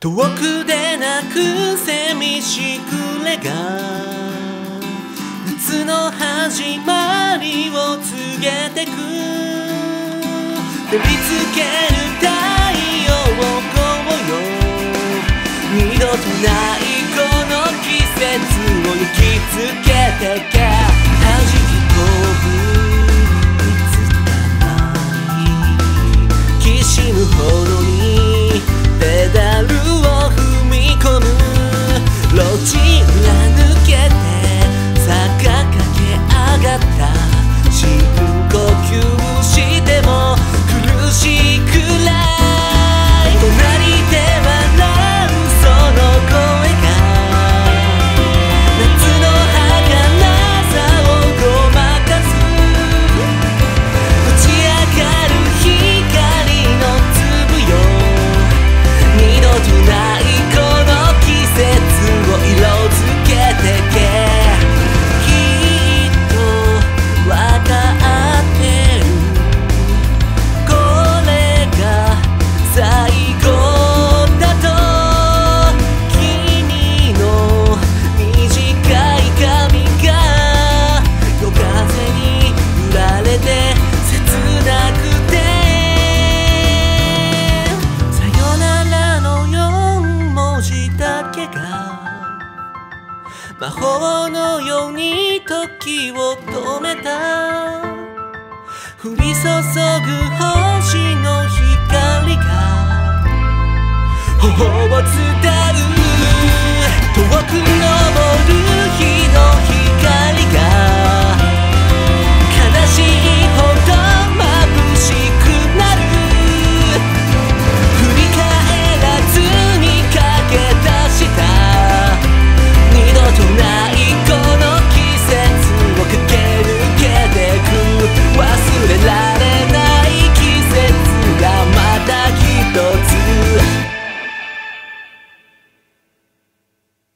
遠くで鳴くセミシグレが夏の始まりを告げてく。照りつける太陽光よ。二度とないこの季節を行きつけてけ。けが魔法のように時を止めた。降り注ぐ星の光が頬を伝